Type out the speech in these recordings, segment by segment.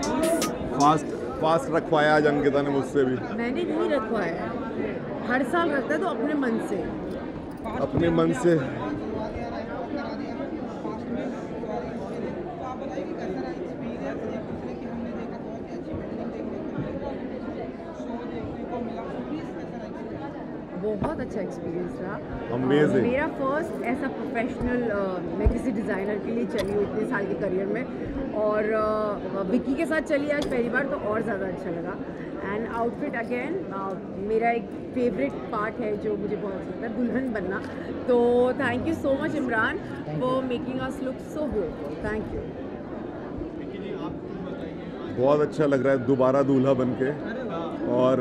Fast fast रखवाया आज अंकिता ने मुझसे भी। मैंने नहीं रखवाया हर साल रखता है तो अपने मन से। अपने मन से। बहुत अच्छा एक्सपीरियंस रहा। Amazing. मेरा फ़र्स्ट ऐसा प्रोफेशनल मैं किसी डिज़ाइनर के लिए चली हूँ इतने साल के करियर में। और अ, विक्की के साथ चली आज पहली बार तो और ज़्यादा अच्छा लगा। एंड आउटफिट अगेन मेरा एक फेवरेट पार्ट है जो मुझे बहुत अच्छा लगता है दुल्हन बनना। तो thank you so much Imran for making us look so beautiful thank you बहुत अच्छा लग रहा है दोबारा दूल्हा बन के और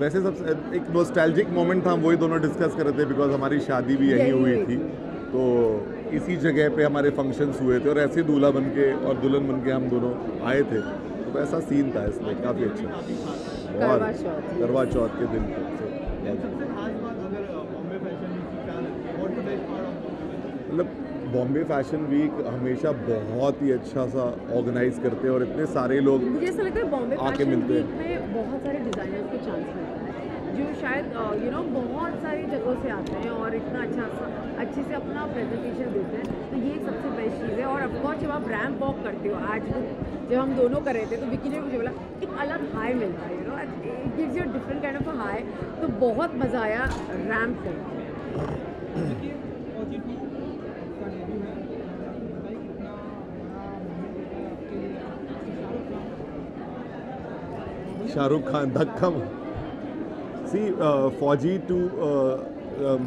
वैसे सब एक नोस्टैल्जिक मोमेंट था हम वही दोनों डिस्कस कर रहे थे बिकॉज़ हमारी शादी भी यहीं हुई थी। तो इसी जगह पे हमारे फ़ंक्शंस हुए थे और ऐसे दूल्हा बन के और दुल्हन बन के हम दोनों आए थे। तो ऐसा सीन था इसमें काफ़ी अच्छा। और चौथ। करवा चौथ के दिन। मतलब बॉम्बे फ़ैशन वीक हमेशा बहुत ही अच्छा सा ऑर्गेनाइज करते हैं और इतने सारे लोग मुझे ऐसा लगता है बॉम्बे आके मिलते वीक में बहुत सारे डिज़ाइनर्स को चांस मिलता है जो शायद यू नो बहुत सारी जगहों से आते हैं और इतना अच्छा सा अच्छे से अपना प्रेजेंटेशन देते हैं। तो ये सबसे बेस्ट चीज़ है और ऑफकोर्स जब आप रैम्प वॉक करते हो आज जब हम दोनों कर रहे थे तो विकी ने मुझे बोला एक अलग हाई मिलता है you know it gives you different kind of high तो बहुत मज़ा आया रैम्प पे शाहरुख खान धक्का सी फौजी टू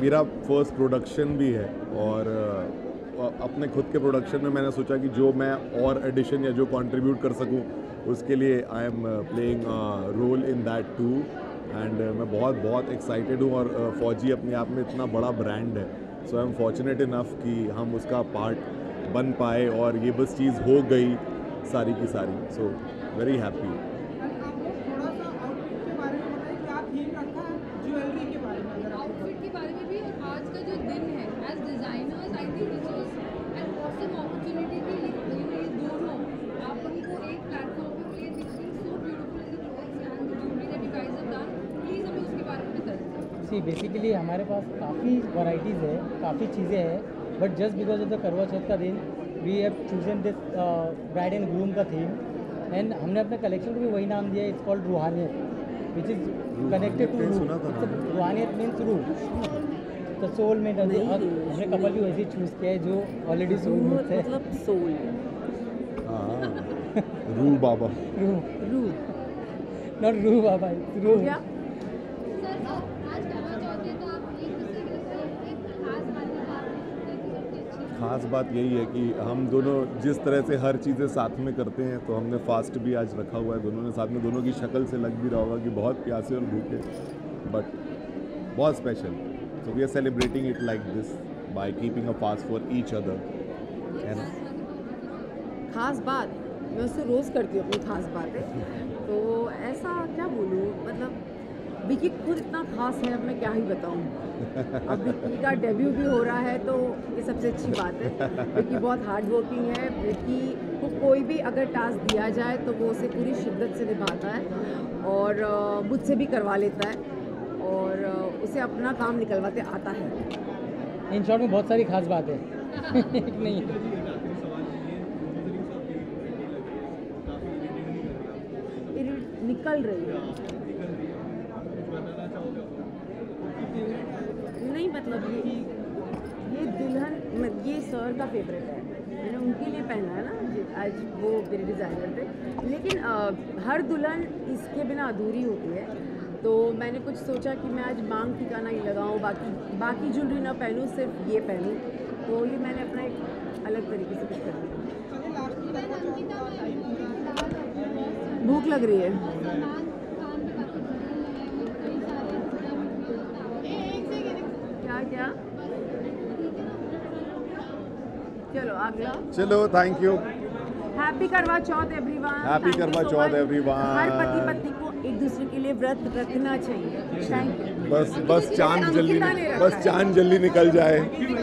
मेरा फ़र्स्ट प्रोडक्शन भी है और uh, अपने खुद के प्रोडक्शन में मैंने सोचा कि जो मैं और एडिशन या जो कंट्रीब्यूट कर सकूँ उसके लिए I am playing role in that too and मैं बहुत बहुत एक्साइटेड हूँ और uh, फौजी अपने आप में इतना बड़ा ब्रांड है। So I am fortunate enough कि हम उसका पार्ट बन पाए और ये बस चीज़ हो गई सारी की सारी। सो वेरी हैप्पी आउटफिट के बारे में भी और आज का जो दिन है as designers I think this was an awesome opportunity कि ये दोनों आप उनको एक प्लेटफॉर्म पे प्ले दिखिंग so beautiful in the clothes and the jewellery that you guys have done please हमें उसके बारे में बताइए सी बेसिकली हमारे पास काफ़ी वैरायटीज़ है काफ़ी चीज़ें हैं but just because of the Karva Chauth का दिन we have chosen this bride and groom का थीम एंड हमने अपने कलेक्शन को भी वही नाम दिया it's called Ruhaniyat which is connected to. Ruhaniyat means रूह तो सोल में नहीं, हमने कपल भी वैसे चूज़ किया है जो ऑलरेडी सोल में थे मतलब सोल हाँ रू बाबा रूह रूह नॉट रूह बाबा हो है तो है अच्छी खास बात यही है कि हम दोनों जिस तरह से हर चीज़ें साथ में करते हैं तो हमने फास्ट भी आज रखा हुआ है दोनों ने साथ में दोनों की शक्ल से लग भी रहा होगा कि बहुत प्यासे और भूखे बट बहुत special we are celebrating it like this by keeping a fast for each other है ना खास बात, मैं उससे रोज़ करती हूँ अपनी खास बातें। तो ऐसा क्या बोलूँ? मतलब विकी खुद इतना खास है, अब मैं क्या ही बताऊँ? अब विकी का डेब्यू भी हो रहा है तो ये सबसे अच्छी बात है। विकी बहुत हार्ड वर्किंग है। विकी को कोई भी अगर टास्क दिया जाए तो वो उसे पूरी शिद्दत से निभाता है और मुझसे भी करवा लेता है। और उसे अपना काम निकलवाते आता है। इन शॉर्ट में बहुत सारी खास बात। है नहीं निकल रही है। नहीं मतलब ये ये दुल्हन ये सर का फेवरेट है। मैंने उनके लिए पहना है ना आज वो मेरे डिज़ाइनर थे लेकिन अ, हर दुल्हन इसके बिना अधूरी होती है। तो मैंने कुछ सोचा कि मैं आज मांग ठिकाना ही लगाऊँ बाकी बाकी ज्वेलरी ना पहनूं सिर्फ़ ये पहनूं। तो ये मैंने अपना एक अलग तरीके से कुछ कर। दिया भूख लग रही है। क्या चलो अगला चलो थैंक यू हैप्पी करवा चौथ एवरीवन Happy करवा चौथ everyone. हर पति पत्नी को एक दूसरे के लिए व्रत रखना चाहिए। थैंक यू बस बस चाँद जल्दी बस। चाँद जल्दी निकल जाए। प्लीज़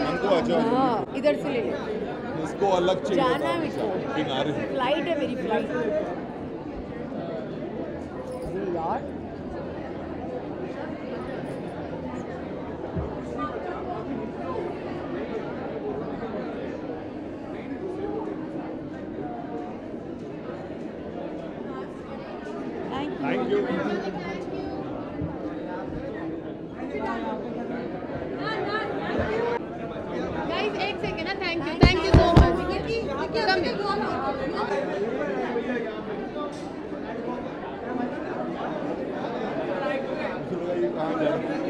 हमको अच्छा हाँ इधर से ले इसको अलग चाहिए जाना है फ़्लाइट है मेरी फ़्लाइट मैडम कहाँ जा रहे हैं?